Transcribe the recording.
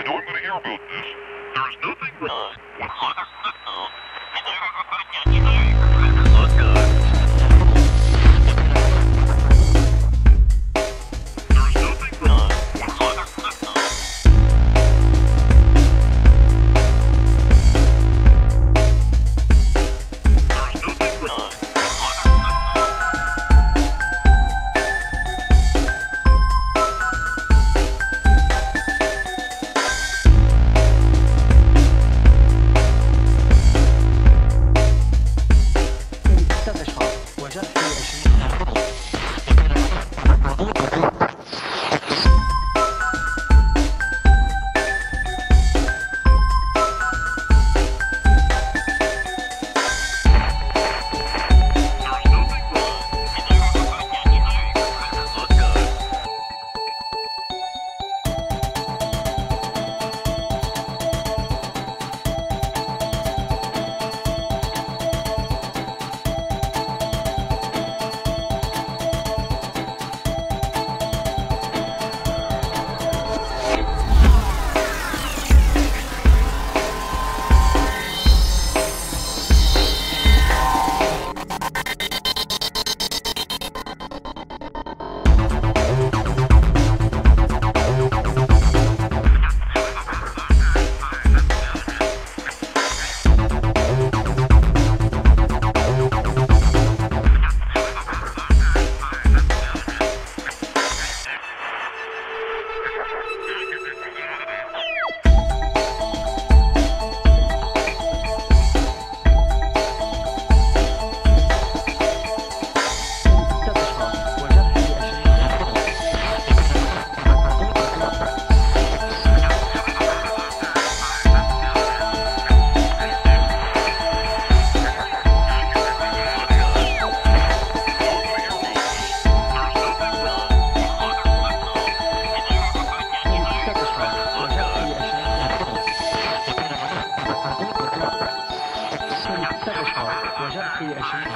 I know I'm going to hear about this. There is nothing wrong There هي أشياء